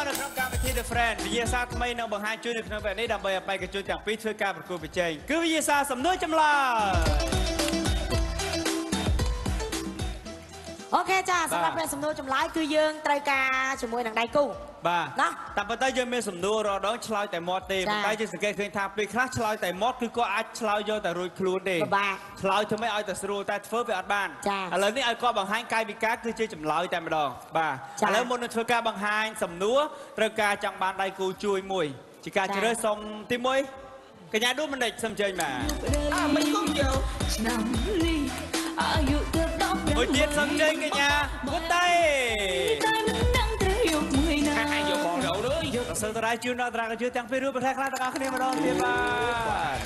តនៅក្នុងកម្មវិធី The Friend វិញ្ញាសាថ្មីនឹងបង្ហាញជួយនៅក្នុងវគ្គនេះដើម្បីឲ្យបេក្ខជនទាំងពីរធ្វើការប្រកួតប្រជែងគឺវិញ្ញាសាសំណួរចម្លើយ អូខេចាសម្រាប់បាទអ្នកសំណួរចម្លើយគឺយើងត្រូវការជាមួយនឹងដៃគូបាទណាតែប៉ុន្តែយើងមានសំណួររដងឆ្លើយតែមាត់ទេចាប៉ុន្តែយើងសង្កេតឃើញថាពេលខ្លះឆ្លើយតែមាត់គឺគាត់អាចឆ្លើយយកតែរួចខ្លួនទេពិបាកឆ្លើយធ្វើម៉េចឲ្យតែស្រួលតែធ្វើវាអត់បានចាឥឡូវនេះឲ្យគាត់បង្ហាញកាយវិការគឺជាចម្លើយតែម្ដងបាទចាឥឡូវមុននឹងធ្វើការបង្ហាញសំណួរត្រូវការចង់បានដៃគូជួយមួយជាការចាជ្រើសសុំទី1កញ្ញាឌូមិនដេចសុំជើញបាទអើមិនគុំយកឆ្នាំនេះអាយុទៅដល់ មួយទៀតសុំជើញកញ្ញាពុតតេតែមិនដឹងត្រូវយកមួយណាអាយកបងរោលើយកអសើតរាយជឿនដល់តារាជឿទាំងពីររូបប្រទេសខ្លះទាំងអស់គ្នាម្ដងទៀតបាទ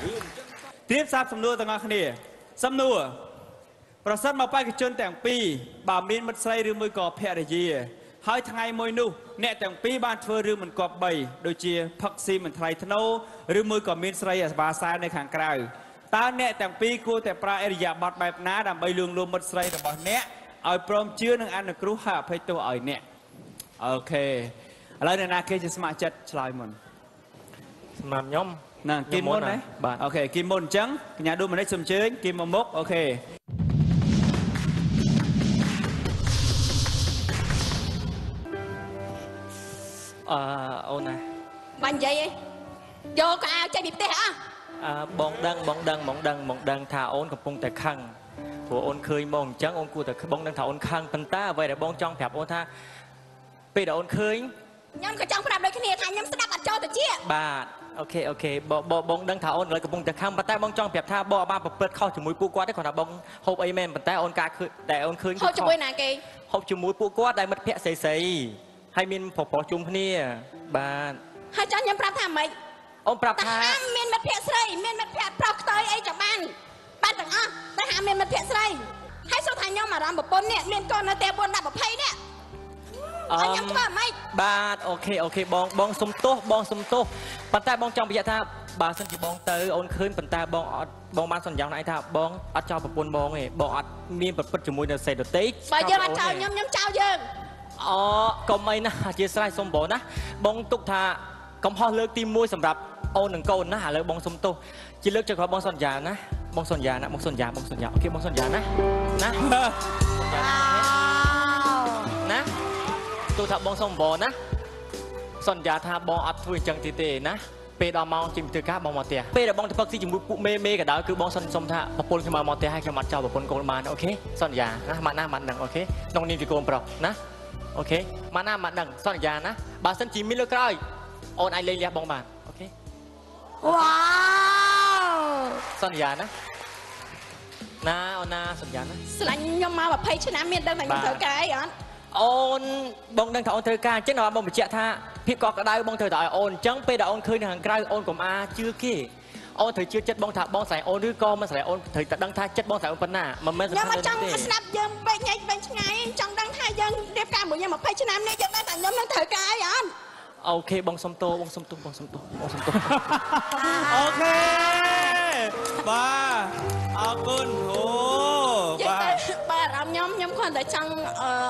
ត្រៀមសាបសំណួរទាំងអស់គ្នាសំណួរប្រសិនមកបេក្ខជនទាំងពីរបើមានមិត្តស្រីឬមួយក៏ភរិយាហើយថ្ងៃមួយនោះអ្នកទាំងពីរបានធ្វើរឿងមិនគប្បីដូចជាផឹកស៊ីមិនថ្លៃថ្នូរឬមួយក៏មានស្រីអាស្វាសែនៅខាងក្រៅ តើអ្នកទាំងពីរគួរតែប្រើអរិយាប័ត្របែបណាដើម្បីលួងលោមមិត្តស្រីរបស់អ្នកឲ្យព្រមជឿនិងអនុគ្រោះហើយអភ័យទោសឲ្យអ្នកអូខេឥឡូវអ្នកណាគេជាស្ម័គ្រចិត្តឆ្លើយមុនសម្រាប់ខ្ញុំណាគីមមុនណាបាទអូខេគីមមុនអញ្ចឹងកញ្ញាឌូមនិចសូមអញ្ជើញគីមមកមុខអូខេអឺអូនណាបាញ់និយាយឯងយកកៅអៅចេញពីផ្ទះអើអឺ បងដឹងបងដឹងបងដឹងបងដឹងថាអូនកំពុងតែខឹងព្រោះអូនឃើញមកអញ្ចឹងអូនគួរតែបងដឹងថាអូនខឹងប៉ុន្តែអ្វីដែលបងចង់ប្រាប់អូនថាពេលដែលអូនឃើញខ្ញុំក៏ចង់ប្រាប់ដូចគ្នាថាខ្ញុំស្ដាប់អត់ចូលទៅជាបាទអូខេអូខេបងបងបងដឹងថាអូនឥឡូវកំពុងតែខឹងប៉ុន្តែបងចង់ប្រាប់ថាបងអត់បានប្រព្រឹត្តខុសជាមួយពួកគាត់ទេគ្រាន់តែបងហូបអីមែនប៉ុន្តែអូនការឃើញដែលអូនឃើញហូបជាមួយណាគេហូបជាមួយពួកគាត់ដែលមិត្តភ័ក្តិស្រីស្រីហើយមានប្រុសប្រុសជុំគ្នាបាទហើយចង់ខ្ញុំប្រាប់ថាម៉េច អូនប្រាប់តែថាហាមមានមិត្តភ័ក្តិស្រីមានមិត្តភ័ក្តិប្រុសខ្ទើយអីចាំបានបានទាំងអស់តែហាមមានមិត្តភ័ក្តិស្រីហើយសួរថាខ្ញុំអារម្មណ៍ប្រពន្ធនេះមានកូននៅតែ4 10 20នេះហើយខ្ញុំធ្វើម៉េចបាទអូខេអូខេបងបងសុំទោសបងសុំទោសប៉ុន្តែបងចង់បញ្ជាក់ថាបើសិនជាបងទៅអូនឃើញប៉ុន្តែបងអត់បងបានសន្យាខ្លួនឯងថាបងអត់ចោលប្រពន្ធបងទេបងអត់មានប្រព្រឹត្តជាមួយនៅសេដតេបើយើងអត់ចោលខ្ញុំខ្ញុំចោលយើងអូកុំអីណាអធិស្ឋានសុំបងណាបងទុកថាកំហុសលើកទី1សម្រាប់ អូននិងកូនណាឥឡូវបងសុំទោសជាលើកចុងក្រោយបងសន្យាណាបងសន្យាណាបងសន្យាបងសន្យាអូខេបងសន្យាណាណាសន្យាណាទោះថាបងសុំបងណាសន្យាថាបងអត់ធ្វើអញ្ចឹងទៀតទេណាពេលដល់ម៉ោងជិះធ្វើការបងមកផ្ទះពេលដែលបងទៅផឹកស៊ីជាមួយពួកមេមេក៏ដោយគឺបងសុំសុំថាប្រពន្ធខ្ញុំមកផ្ទះហើយខ្ញុំអត់ចោលប្រពន្ធកូនបានអូខេសន្យាណាម៉ាក់ណាម៉ាក់ដឹងអូខេក្នុងនាមជាកូនប្រុសណាអូខេម៉ាក់ណាម៉ាក់ដឹងសន្យាណាបើសិនជាមានលើកក្រោយអូនអាចលេងលះបងបានអូខេ វ៉ាវសន្យាណាណាអូនណាសន្យាណាស្រឡាញ់ខ្ញុំមក20ឆ្នាំមានដឹងថាខ្ញុំត្រូវការអីអត់អូនបងដឹងថាអូនត្រូវការអញ្ចឹងដល់បងបញ្ជាក់ថាភាពកក់ក្ដៅបងត្រូវតែឲ្យអូនអញ្ចឹងពេលដែលអូនឃើញនៅខាងក្រៅអូនកុំអាជឿគេអូនត្រូវជឿចិត្តបងថាបងស្រ័យអូនឬក៏មិនស្រ័យអូនត្រូវតែដឹងថាចិត្តបងស្រ័យអូនប៉ុណ្ណាមិនមែនសំខ្ញុំខាន់អត់ចង់ទេស្ដាប់យើងបែកញែកបែកឆ្ងាយចង់ដឹងថាយើងរៀបការមួយយើង20ឆ្នាំនេះយើងដឹងថាខ្ញុំនឹងត្រូវការអីអត់ អូខេបងសុំទោសបងសុំទោសបងសុំទោសបងសុំទោសអូខេបាទអរគុណអូ និយាយបាទទៅបើអារម្មណ៍ខ្ញុំខ្ញុំគ្រាន់តែចង់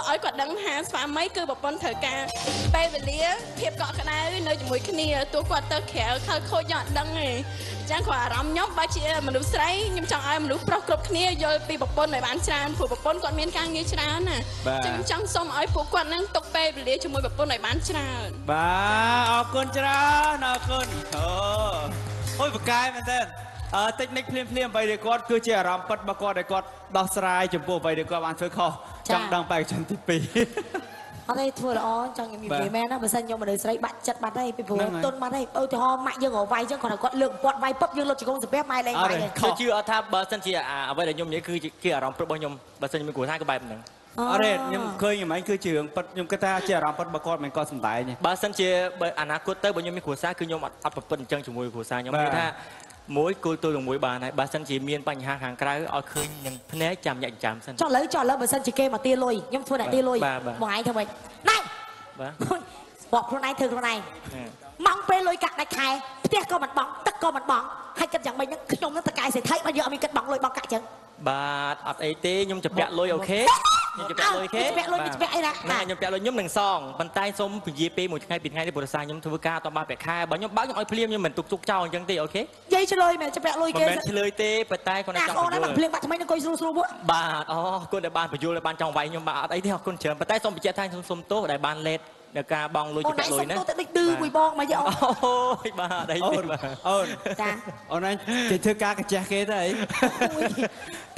អឺឲ្យគាត់ដឹងថាស្វាមីគឺប្រពន្ធត្រូវការពេលវេលាភាពកក់ក្ដៅនៅជាមួយគ្នាទោះគាត់ទៅក្រៅខលខូចយើងអត់ដឹងទេអញ្ចឹងគាត់អារម្មណ៍ខ្ញុំបើជាមនុស្សស្រីខ្ញុំចង់ឲ្យមនុស្សប្រុសគ្រប់គ្នាយល់ពីប្រពន្ធឲ្យបានច្រើនព្រោះប្រពន្ធគាត់មានការងារច្រើនណាអញ្ចឹងខ្ញុំចង់សុំឲ្យពួកគាត់នឹងទុកពេលវេលាជាមួយប្រពន្ធឲ្យបានច្រើនបាទអរគុណច្រើនអរគុណអូអូយបកកាយមែនទេ អឺតិចនិចភ្លាមភ្លាមអ្វីដែលគាត់គឺជាអារម្មណ៍ពិតរបស់គាត់ដែលគាត់ដោះស្រាយចំពោះអ្វីដែលគាត់បានធ្វើខុសចង់ដឹងបេក្ខជនទី2អត់ទេធ្វើល្អចង់ខ្ញុំនិយាយមែនណាបើសិនខ្ញុំមនុស្សស្រីបាក់ចិត្តបាត់ហើយពីព្រោះហ្នឹងហើយទុនបាត់ហើយឧទាហរណ៍ម៉ាក់យើងរវាយចឹងគាត់ថាគាត់លើកពាត់វាយពឹបយើងលុតជង្គង់សាពះម៉ែលេងវាយអត់ទេទេខុសជឿអត់ថាបើសិនជាអាអ្វីដែលខ្ញុំនិយាយគឺជាអារម្មណ៍ព្រឹករបស់ខ្ញុំបើសិនជាមានគ្រូថាក៏បែបហ្នឹងអរេខ្ញុំឃើញខ្ញុំឯងគឺជារឿងពិតខ្ញុំគិតថាជាអារម្មណ៍ពិតរបស់គាត់មិនគាត់សំដែងទេបើសិនជាបើអនាគតទៅបើខ្ញុំមានគ្រួសារគឺខ្ញុំអត់អត់ប្រពន្ធអញ្ចឹងជាមួយគ្រួសារខ្ញុំបាទនិយាយថា មួយគូលទល់នឹងមួយបានហើយបើសិនជាមានបញ្ហាខាងក្រៅឲ្យឃើញនឹងភ្នែកចាំញាក់ចាំសិនចុះឥឡូវចុះឥឡូវបើសិនជាគេមកទាលុយខ្ញុំធ្វើអ្នកទាលុយបាទបាទបងឯងធ្វើម៉េចណៃបាទបបខ្លួនឯងធ្វើខ្លួនឯងហេម៉ងពេលលុយកាក់ដាច់ខែផ្ទះក៏មិនបង់ទឹកក៏មិនបង់ហើយគិតយ៉ាងម៉េចហ្នឹងខ្ញុំនឹងតកែសេដ្ឋីបើយើងអត់មានគិតបង់លុយបង់កាក់ចឹង បាទអត់អីទេខ្ញុំជពាក់លុយអូខេខ្ញុំជម្រាបលុយគេជម្រាបលុយជម្រាបអីណាណាខ្ញុំជម្រាបលុយខ្ញុំនឹងសងប៉ុន្តែសូមពន្យាពេលមួយថ្ងៃពីរថ្ងៃនេះព្រោះដោយសារខ្ញុំធ្វើការតបានប្រាក់ខែបើខ្ញុំបើកខ្ញុំឲ្យភ្លាមខ្ញុំមិនទុកទុកចោលអញ្ចឹងទេអូខេយាយឆ្លើយមែនជម្រាបលុយមិនគេមែនឆ្លើយទេប៉ុន្តែគាត់ណាចង់កូនបញ្យណាល់មកភ្លៀងបាត់ថ្មីនឹងអង្គុយស្រួលស្រួលពួកបាទអូគុណដែលបានបញ្យល់ដែលបានចង់វាយខ្ញុំបាទអត់អីទេអរគុណច្រើនប៉ុន្តែសូមបញ្ជាក់ថាខ្ញុំសូមទោសដែលបានលេត នៅការបងលុយអូជម្រានឯបងលុសុយំណាទោសទៅដូចឌឺមួយបងមកយកអូយបាទអីអូទេនបាទអូនចាអូនឯងចេះធ្វើការកាចេះគេទៅអី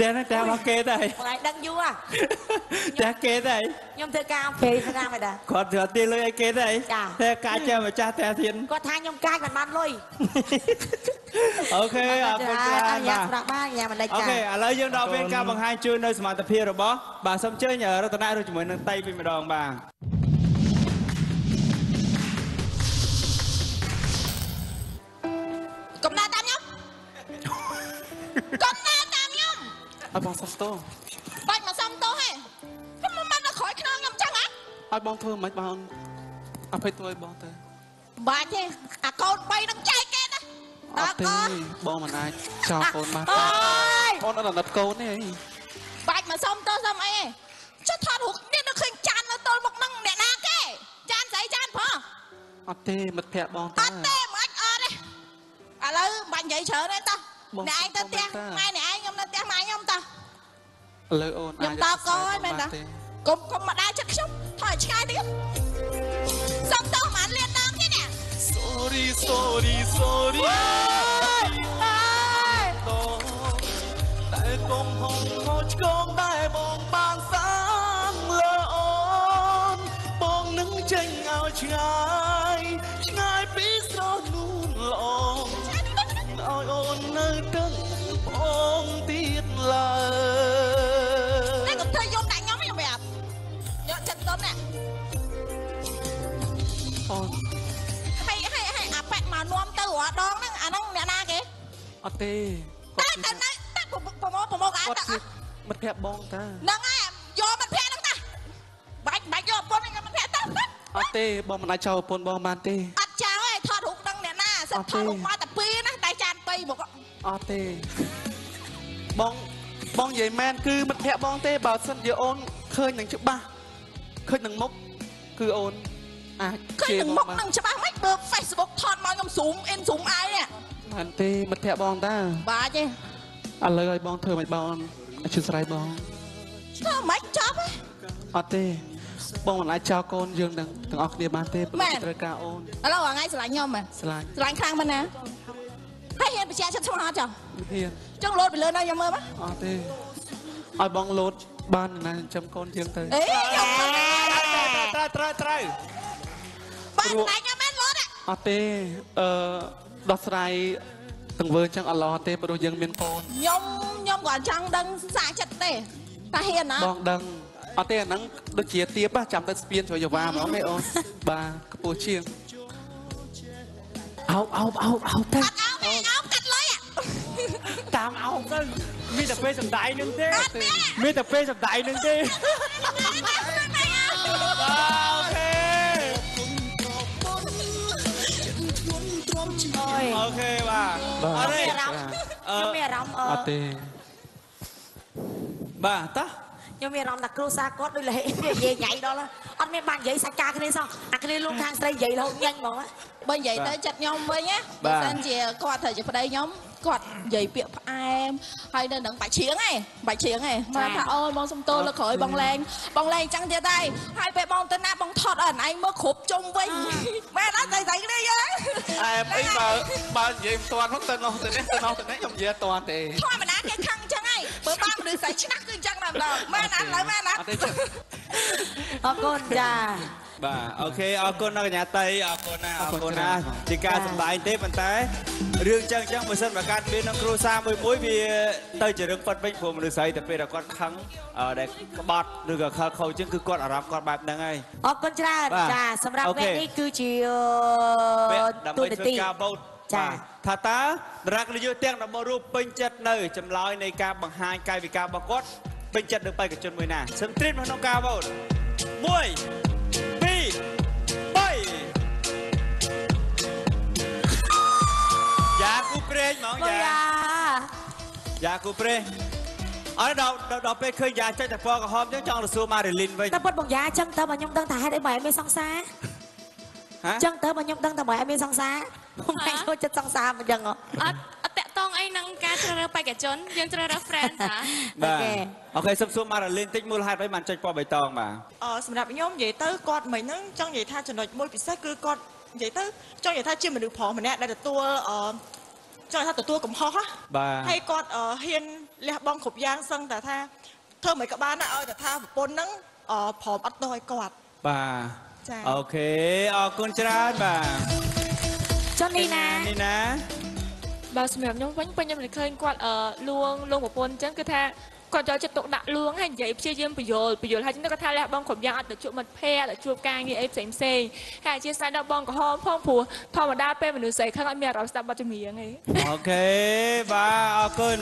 តែហ្នឹងតែមកគេទៅអីបងឯងដឹងយូរហ៎តែគេទៅអីខ្ញុំធ្វើការពេលថាមិនដែរគាត់ធ្វើទីលុយឲ្យគេទៅអីចាតែការចេះម្ចាស់តែធានគាត់ថាខ្ញុំកាចមិនបានលុយអូខេអរគុណច្រើនអរយ៉ាបាទស្រាប់បានយ៉ាមិនដេចអូចាខេឥឡូវយើងដល់ពេលការបង្ហាញជួយនៅសមត្ថភាពរបស់បាទសូមអញ្ជើញរតនារួមជាមួយនឹងតៃវិញម្ដងបាទ ឲ្យបងសុំទោសបាច់មកសំទោសហេខ្ញុំមិនបានដល់ក្រោយខ្នងខ្ញុំចឹងហ៎ឲ្យបងធ្វើមិនបងអភ័យទោសឲ្យបងទៅបាច់ទេអាកូន3នឹងចែកគេណាអដល់ត់ទេកូនបងមិនអាចចោលកូនបានអូទេយបងអត់ណិតកូនទេអីបាច់មកសំទោសសំអីហេចុះថតរូបនេះនៅឃើញចាននៅទល់មុខនឹងអ្នកណាគេចានស្អីចានផងអត់ទេមិត្តភក្តិបងអតាត់ទេមិនអត់ទេឥឡូវបាច់និយាយច្រើនទេតោះបងអ្នកឯងទៅផ្ទះបងតាម៉ែអ្នក ឥឡូវអូនខ្ញុំអាចតបកូនមែនតាកុំកុំមកដើរចិត្តខ្ញុំថយឆ្ងាយទៀតសំទោសមិនលៀនដើមទេនេះ Sorry sorry sorry តោតែកុំហងខុសឆ្គងដែរបងបានសាងលើអូនបងនឹងចេញឲ្យឆ្ងាយ ទេតែគាត់តែនៅតែប្រមូលប្រមូលប្រមូលអាគាត់ទៅជាមិត្តភក្តិបងតាហ្នឹងហើយយកមិត្តភក្តិហ្នឹងតាបាច់បាច់យកប្រពន្ធខ្ញុំមិត្តភក្តិទៅទៅអត់ទេបងមិនអាចចោលប្រពន្ធបងបានទេអត់ចោលទេថតរូបដឹងអ្នកណាសិតអត់ថទេតរូបមកតែពីរណាតែចានពីរមកអត់ទេបងបងនិយាយមែនគឺមិត្តភក្តិបងទេបើសិនជាអូនឃើញនឹងច្បាស់ឃើញនឹងមុខគឺអូនអាចឃើញជេរនឹងបងមុខបាននឹងច្បាស់មិនបើ Facebook ថតមកខ្ញុំ zoom in zoom out នេះ មិនទេមិត្តភក្តិបងតាបាច់ទេឥឡូវឲ្យបងធ្វើមិនបងអធិស្ឋានបងធ្វើមិនចប់ហ៎អត់ទេបងមិនអាចចោលកូនយើងទាំងទាំងអស់គ្នាបានទេព្រោះមែនត្រូវការអូនឥឡូវថ្ងៃស្រឡាញ់ខ្ញុំហ៎ស្លាញ់ស្រឡាញ់ខ្លាំងមែនណាហើយហ៊ានបញ្ជាក់ចិត្តឈ្មោះអត់ចុះហ៊ានចង់លោតពីលើនៅខ្ញុំមើលមកអត់ទេឲ្យបងលោតបានណាចិញ្ចឹមកូនយើងទៅអេខ្ញុំមិនត្រូវត្រូវត្រូវបាច់តែខ្ញុំមែនលោត អត់ទេអឺដោះស្រាយទង្វើអញ្ចឹងអត់ល្អទេព្រោះយើងមានកូនខ្ញុំខ្ញុំក៏ចង់ដឹងសាចិត្តទេតែហ៊ានណាបងដឹងអត់ទេអាហ្នឹងដូចជាទៀបហ៎ចាំទៅស្ពានជ្រោយយ៉ាវ៉ាហ្មងទេអូនបាទខ្ពស់ជាងអោបអោបអោបអោបទៅអត់អោទេអោកាត់លុយតាមអោបទៅមានតែពេលសំដាយនឹងទេអត់ទេមានតែពេលសំដាយនឹងទេ អូយអូខេបាទបាទអរេមានអារម្មណ៍អឺខ្ញុំមានអារម្មណ៍អឺអត់ទេបាទតោះ ខ្ញុំមានអារម្មណ៍ថាគ្រូសាគាត់ដូចលហេនិយាយញ៉ៃដល់ហើយអត់មានបាននិយាយសាច់ការគ្នាសោះអាគ្នាលោកខាងស្រីនិយាយរហូតញ៉ាញ់ហ្មងហ៎បើនិយាយទៅចិត្តខ្ញុំវិញណាបាបើទសិនជាគាត់ត្រូវជាប្តីខ្ញុំគាត់និយាយពាក្យផ្អែមហើយនៅនឹងបាច់ជ្រៀងឯងបាច់ជ្រៀងឯងមកថាអូនបងសុំទោសលើក្រោយបងលែងបងលែងអញ្ចឹងទៀតដែរហើយពេលបងទៅណាបងថតឲ្យអនឯងមើលគ្រប់ជុំវិញមែនអត់ស្អីស្អីគ្នាយើអែមអីបើបើនិយាយមិនទាន់ហ្នឹងទៅនោះទៅនេះទៅនោះទៅនេះខ្ញុំនិយាយអត់ទាន់ទេធម្មតាគេខឹងអញ្ចឹងហើយ បើបានមនុស្សស្រីឆ្នះគឺអញ្ចឹងតែម្ដងមែនអត់ឡើយមែនអត់អត់ទេចឹងអរគុណចាបាទអូខេអរគុណដល់កញ្ញាតៃអរគុណណាអរគុណណាជាការសម្ដែងទេប៉ុន្តែរឿងចឹងចឹងបើសិនបើកើតមានក្នុងគ្រួសារមួយមួយវាទៅជារឿងប៉ັດវិញព្រោះមនុស្សស្រីតែពេលដែលគាត់ខឹងអឺដែលក្បត់ឬក៏ខលខូចចឹងគឺគាត់អារម្មណ៍គាត់បែបហ្នឹងហើយអរគុណច្រើនបាទចាសម្រាប់អូវខេគ្គនេះគឺជាពេលទូដើម្បីនាធ្វើទីការបូត ចាបាទថាតើតារាកលយុទាំង14រូបពេញចិត្តនៅចម្លើយនៃការបង្ហាញកាយវិការរបស់គាត់ពេញចិត្តនឹងបេក្ខជនមួយណាសឹមត្រៀមក្នុងការបូត1 2 3យ៉ាគូប្រេងហ្មងអូយ៉ាយ៉ាយ៉ាគូប្រេងអរដល់ដល់ដល់ពេលឃើញយ៉ាចុចតែពណ៌ក្រហមអញ្ចឹងចង់ទៅសួរម៉ារីលីនវិញតែប៉ុតបងយ៉ាអញ្ចឹងតើបើខ្ញុំដឹងថាហេតុអីបើឯងមានសង្សារហ៎អញ្ចឹងតើបើខ្ញុំដឹងថាបើឯងមានសង្សារ ខ្ញុំតែចូលចិត្តសង្សារអញ្ចឹងហ៎អត់អត់តាក់តងអីនឹងការជ្រើសរើសបេក្ខជនយើងជ្រើសរើស friend តាបាទអូខេអូខេសុំសួរម៉ារីលីនតិចមូលហេតុអីបានចុចពណ៌បៃតងបាទអឺសម្រាប់ខ្ញុំនិយាយទៅគាត់មិញហ្នឹងចង់និយាយថាចំណុចមួយពិសេសគឺគាត់និយាយទៅចង់និយាយថាជាមនុស្សប្រុសម្នាក់ដែលទទួលអឺចង់និយាយថាទទួលកំហុសណាបាទហើយគាត់អឺហ៊ានលះបង់គ្រប់យ៉ាងសឹងតែថាធ្វើមិនក៏បានដែរឲ្យតែថាប្រពន្ធហ្នឹងអឺព្រមអត់ទោសឲ្យគាត់បាទចា៎អូខេអរគុណច្រើនបាទ ចុះនេះណានេះណាបើសម្រាប់ខ្ញុំវិញពេញខ្ញុំមិនឃើញគាត់អឺលួងលួងប្រពន្ធអញ្ចឹងគឺថាគាត់ចូលចិត្តទុកដាក់លួងហើយនិយាយព្យាយាមបញ្យល់បញ្យល់ហើយចឹងទៅគាត់ថាលះបង់គ្រប់យ៉ាងអត់ទៅជួបមិត្តភ័ក្តិទៅជួបការងារអីផ្សេងផ្សេងៗហើយអធិស្ឋានដល់បងក្រហមផងព្រោះធម្មតាពេលមនុស្សស្រីខឹងអត់មានអារម្មណ៍ស្ដាប់បទចម្រៀងទេអូខេបាទអរគុណ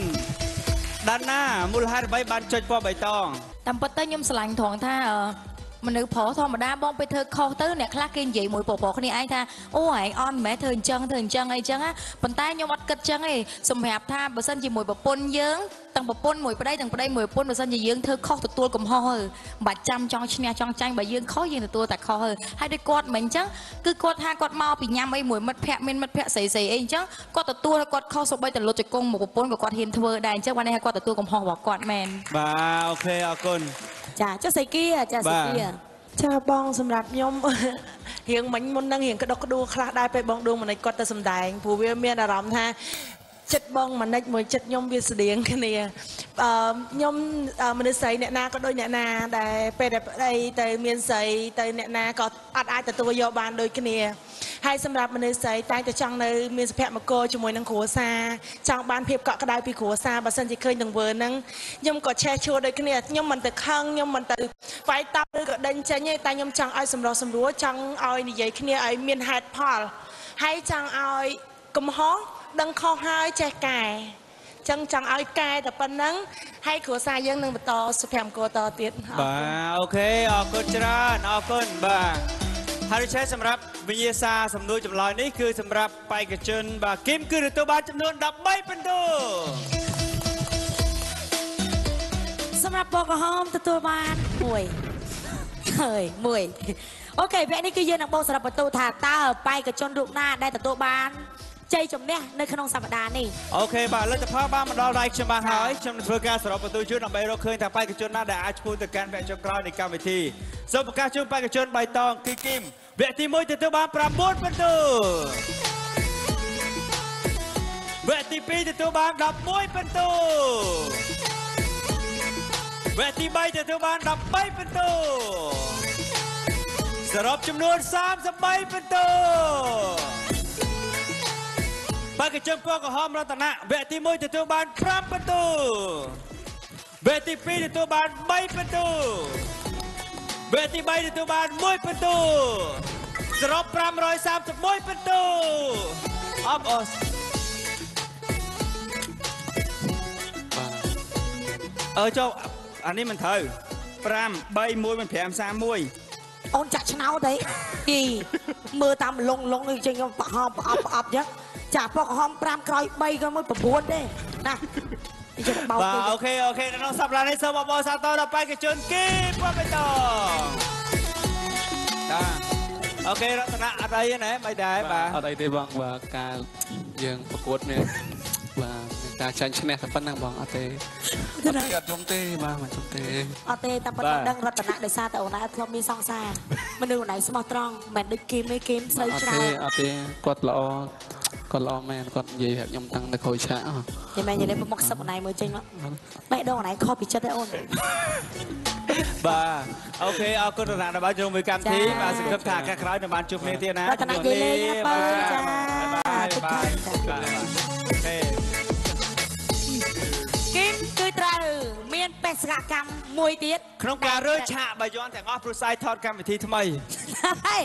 ដានណាមូលហេតុអ្វីបានចុចពណ៌បៃតងតាមពិតទៅខ្ញុំស្រឡាញ់ត្រង់ថាអឺ មនុស្សប្រុសធម្មតាបងទៅធ្វើខុសទៅអ្នកខ្លះគេនិយាយមួយប្រុសៗគ្នាឯងថាអូឯងអន់មិនមែនធ្វើអញ្ចឹងធ្វើអញ្ចឹងអីចឹងណាប៉ុន្តែខ្ញុំអត់គិតអញ្ចឹងទេសម្រាប់ថាបើសិនជាមួយប្រពន្ធយើងទាំងប្រពន្ធមួយប្តីទាំងប្តីមួយប្រពន្ធបើសិនជាយើងធ្វើខុសទទួលកំហុសទៅមិនបាច់ចាំចង់ឈ្នះចង់ចាញ់បើយើងខុសយើងទទួលតែខុសទៅហើយដូចគាត់មិនអញ្ចឹងគឺគាត់ថាគាត់មកពីញ៉ាំអីមួយមិត្តភ័ក្តិមានមិត្តភ័ក្តិស្រីស្រីអីអញ្ចឹងគាត់ទទួលហើយគាត់ខុសសូម្បីតែលុតជង្គង់មកប្រពន្ធក៏គាត់ហ៊ានធ្វើដែរអញ្ចឹងបានន័យថាគាត់ទទួលកំហុសរបស់គាត់មែនបាទអូខេអរគុណ ចាចុះសៃគីចាសៃគីចាបងសម្រាប់ខ្ញុំរៀងមិញមុននឹងរៀងក្តុកក្តួលខ្លះដែរពេលបងដួងមនិចគាត់ទៅសំដែងព្រោះវាមានអារម្មណ៍ថាចិត្តបងមនិចមួយចិត្តខ្ញុំវាស្តៀងគ្នាអឺខ្ញុំអឺមនុស្សស្រីអ្នកណាក៏ដូចអ្នកណាដែលពេលដែលប្តីទៅមានស្រីទៅអ្នកណាក៏អត់អាចទទួលយកបានដូចគ្នា ហើយសម្រាប់មនុស្សស្រីតែងតែចង់នៅមានសុភមង្គលជាមួយនឹងគ្រួសារចង់បានភាពកក់ក្ដៅពីគ្រួសារបើសិនជាឃើញទង្វើហ្នឹងខ្ញុំក៏ឆេះឈួរដូចគ្នាខ្ញុំមិនទៅខឹងខ្ញុំមិនទៅវាយតប់ឬក៏ដេញចេញទេតែខ្ញុំចង់ឲ្យសម្រុះសម្រួលចង់ឲ្យនិយាយគ្នាឲ្យមានហេតុផលហើយចង់ឲ្យកំហុសដឹងខុសហើយចេះកែចឹងចង់ឲ្យកែតែប៉ុណ្្នឹងហើយគ្រួសារយើងនឹងបន្តសុភមង្គលតទៀតអរគុណបាទអូខេអរគុណច្រើនអរគុណបាទ ហើយឆេសម្រាប់វិញ្ញាសាសំណួរចម្លើយនេះគឺសម្រាប់បេក្ខជនបាទគឹមគឺទទួលបានចំនួន13ពិន្ទុសម្រាប់បងក្រហមទទួលបានមួយហើយមួយអូខេវគ្គនេះគឺយើងនឹងបោកសរុបបន្ទូថាតើបេក្ខជនរូបណាដែលទទួលបាន ជ័យជំនះនៅក្នុងសប្តាហ៍នេះអូខេបាទលទ្ធផលបានមកដល់ដៃខ្ញុំបានហើយខ្ញុំនឹងធ្វើការសរុបបន្ទូជូនដើម្បីរកឃើញថាបេក្ខជនណាដែលអាចឈ្មោះទៅកាន់វគ្គចុងក្រោយនៃកម្មវិធីសូមប្រកាសជូនបេក្ខជនបៃតងគឺគឹមវគ្គទី1ទទួលបាន9ពិន្ទុវគ្គទី2ទទួលបាន11ពិន្ទុវគ្គទី3ទទួលបាន13ពិន្ទុសរុបចំនួន33ពិន្ទុ បេក្ខជនពណ៌ក្រហមរតនៈវគ្គទី1ទទួលបាន5ពិន្ទុវគ្គទី2ទទួលបាន3ពិន្ទុវគ្គទី3ទទួលបាន1ពិន្ទុសរុប531ពិន្ទុអបអរអើចុះអានេះមិនត្រូវ5 3 1 5 31អូនចាក់ឆ្នោតអីគីមើលតាមលងលងនេះចេញខ្ញុំប្រហោបប្រអប់ប្រអប់ចឹង ចាបងក្រហម5ក្រោយ3ក៏មួយ9ទេណាអញ្ចឹងបោកបាទគេអូខេអូខេនៅក្នុងសប្តាហ៍នេះសូមអបអរសាទរដល់បេក្ខជនគីពណ៌បៃតងតាអូខេរតនៈអត់អីទេណាមិនដែរបាទអត់អីទេបងបាទការយើងប្រកួតមាន បាទមានការចាញ់ឈ្នះតែប៉ុណ្ណឹងបងអត់ទេអត់ទេអត់យំទេបាទមិនយំទេអត់ទេតែប៉ុណ្ណឹងដឹងរតនៈដោយសារតែអូនឯងធ្លាប់មានសង្សារមនុស្សអូនឯងស្មោះត្រង់មិនដូចគីមទេគីមស្រូវអត់ច្រើទេនអត់ទេគាត់ល្អគាត់ល្អមែនគាត់និយាយប្រាប់ខ្ញុំតាំងនៅក្រោយឆាកអស់ចាំមែននិយាយមកសឹបអូនឯងមើលចេញមកបេះដូងអូនឯងខុសពីចិត្តទេអូនបាទអូខេអរគុណរតនៈដែលបានចូលមួយកម្មវិធីចា៎បាទសង្ឃឹមថាឱកាសក្រោយនឹងបានជួបគ្នាទៀតណារតនៈនិយាយលេងណាបើ សកកម្មមួយទៀតក្នុងការរើឆាកបាយ័នទាំងអស់ព្រោះសាយថតកម្មវិធីថ្មីហើយ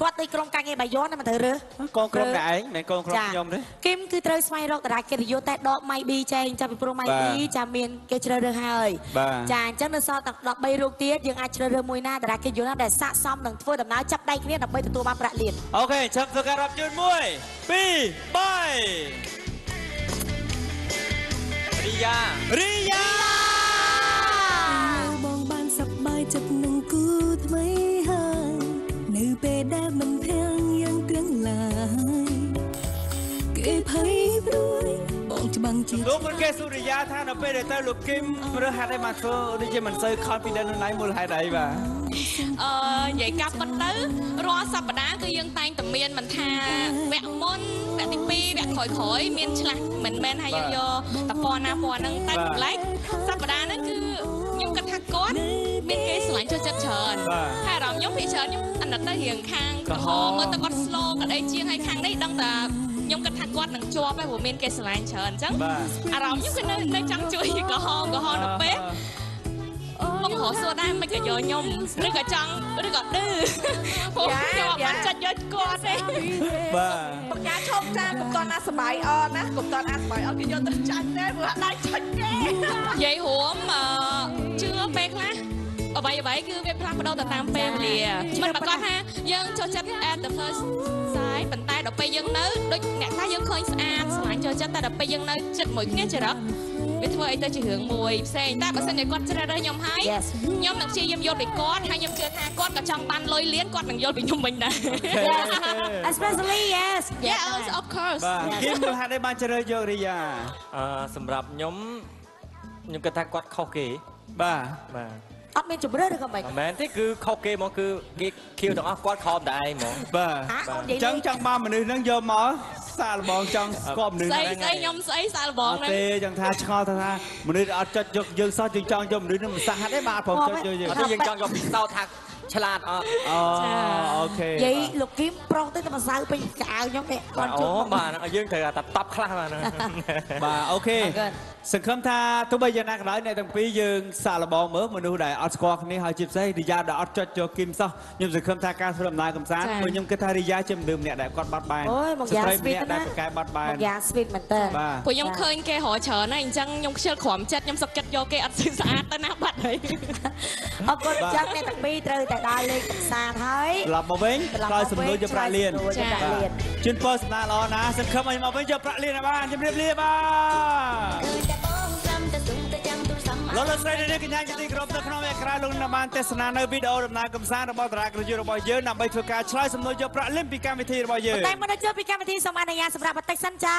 គាត់ទីក្រុមការងារបាយ័នណាមិនត្រូវរើសកូនក្រុមតែឯងមិនកូនក្រុមខ្ញុំទេគីមគឺត្រូវស្វែងរកតារាកិត្តិយសតែដកម៉ៃប៊ីចែងចាប់ពីព្រោះម៉ៃបាទប៊ីចាមានគេជ្រើសរើសហើយបាទចាអញ្ចឹងនៅសល់តែ13រូបទៀតយើងអាចជ្រើសរើសមួយណាតារាកិត្តិយសណាដែលស័ក្តិសមនឹងធ្វើដំណើរចាប់ដៃគ្នាដើម្បីទទួលបានប្រាក់លានអូខេចាំធ្វើការរាប់ជូន1 2 3រីយ៉ារីយ៉ា លោកប្រកេសុរិយាថានៅពេលដែលទៅលោកគឹមរើសហេតុអីមកធ្វើដូចជាមិនសូវខំពីដើមនោះណៃមូលហេតុអីបាទអឺនិយាយកាប់ប៉ុន្ទៅរាល់សប្តាហ៍គឺយើងតែងតែមានមិនថាវគ្គមុនវគ្គទី2វគ្គក្រោយក្រោយៗមានឆ្លាស់មិនមែនថាយើងយកតពណ៌ណាពណ៌ហ្នឹងតែចម្លែកសប្តាហ៍ហ្នឹងគឺខ្ញុំគិតថាគាត់មានគេស្រឡាញ់ចូលចិត្តច្រើនហើយអារម្មណ៍ខ្ញុំពីច្រើនខ្ញុំអាណិតទៅរៀងខាងក្រហមមើលទៅគាត់ slow គាត់អីជាងហើយខាងនេះដឹងតែ ខ្ញុំគិតថាគាត់នឹងជាប់ហើយព្រោះមានគេស្រឡាញ់ច្រើនអញ្ចឹងអារម្មណ៍ខ្ញុំគឺនៅនៅចង់ជួយក្រហមក្រហមនៅពេលបងរកសួរដែរមិនក៏យកខ្ញុំឬក៏ចង់ឬក៏ឌឺព្រោះខ្ញុំអត់បានចាច់យកគាត់ទេបាទបកាឈប់ចាកុំតន់ណាសបាយអត់ណាកុំតន់ណាសបាយអត់គេយកទៅចាញ់ទេព្រោះអត់ដែរចាញ់ទេនិយាយរួមអឺជឿពេលខ្លះ អ្វីអ្វីគឺវាផ្លាស់ប្ដូរទៅតាមពេលវេលាមិនប្រកាសថាយើងចូលចិត្ត at the first sight ប៉ុន្តែដល់ពេលយើងនៅដូចអ្នកខ្លះយើងឃើញស្អាតស្រឡាញ់ចូលចិត្តតែដល់ពេលយើងនៅចិត្តមួយគ្នាចរិតវាធ្វើអីទៅជារឿងមួយផ្សេងតែបើសិនជាគាត់ជ្រើសរើសខ្ញុំហើយខ្ញុំនឹងព្យាយាមយល់ពីគាត់ហើយខ្ញុំជឿថាគាត់ក៏ចង់បានលុយលៀនគាត់នឹងយល់ពីខ្ញុំវិញដែរ especially yes Yes of course បាទគឹមមូលហេតុអីបានជ្រើសយករិយាអឺសម្រាប់ខ្ញុំខ្ញុំគិតថាគាត់ខុសគេបាទបាទ អត់មានជំរឿនឬក៏មិនមិនមែនទេគឺខុសគេហ្មងគឺគេខៀវទាំងអស់គាត់ខំតែឯងហ្មងបាទអាអអូននិយាយញ្ចឹងចង់បានមនុស្សហ្នឹងយកមកសាកល្បងចង់ស្គាល់មនុស្សស្អីហ្នឹងស្អីខ្ញុំស្អីសាកល្បងអត់ហ្នឹងទេចង់ថាឆ្ងល់ថាថាមនុស្សអត់ចុចយកយើងសោះយើងចង់យកមនុស្សហ្នឹងមិនសាហាត់ទេបាទព្រមចុចយកយើងអត់ទេយើងចង់យកពិសោធន៍ថា ឆ្លាតអត់អូអូខេនិយាយលោកគឹមប្រុសទៅតែម្សៅពេញកៅខ្ញុំនេះគាត់ជួអូបបាទហ្នឹងយើងត្រូវតែតប់ខ្លះបាទហ្នឹងបាទអូខេសង្ឃឹមថាទោះបីយ៉ាងណាក៏ដោយអ្នកទាំងពីរយើងសាកល្បងមើលមនុស្សដែលអត់ស្គាល់គ្នាហើយជាពិសេសរីយ៉ាដែលអត់ចុចយកគឹមសោះខ្ញុំសង្ឃឹមថាការធ្វើដំណើរកំសាន្តព្រោះខ្ញុំគិតថារីយ៉ាជាមនុស្សម្នាក់ដែលគាត់បាត់បែនអូយមកយ៉ាងស្ត្រី sweet ម្នាក់ដែលណាស់ប្រកែបាត់បែនមកយ៉ាង sweet មែនតើបាទព្រោះខ្ញុំឃើញគេរកច្រើនហើយអញ្ចឹងខ្ញុំខ្ជិលក្រំចិត្តខ្ញុំសុកចិត្តយកគេអត់ស្អាតស្អាតទៅណាបាត់ហើយអរគុណចឹងអ្នកទាំងពីរត្រូវតែដើរលេងកំសាន្តហើយត្រឡប់មកវិញឆ្លើយសំណួរយកប្រាក់លានចា៎លានជូនពរសំណាងល្អណាស់សង្ឃឹមឲ្យមកវិញយកប្រាក់លានឲ្យបានជម្រាបលាបាទលោកលោកស្រីនាងកញ្ញាជាទីគោរពនៅក្នុងវគ្គក្រោយលោកអ្នកបានទស្សនានៅវីដេអូដំណើរកម្សាន្តរបស់តារាក្រយុរបស់យើងដើម្បីធ្វើការឆ្លើយសំណួរយកប្រាក់លានពីកម្មវិធីរបស់យើងតែមុននឹងចូលពីកម្មវិធីសូមអនុញ្ញាតសម្រាប់បន្តិចសិនចា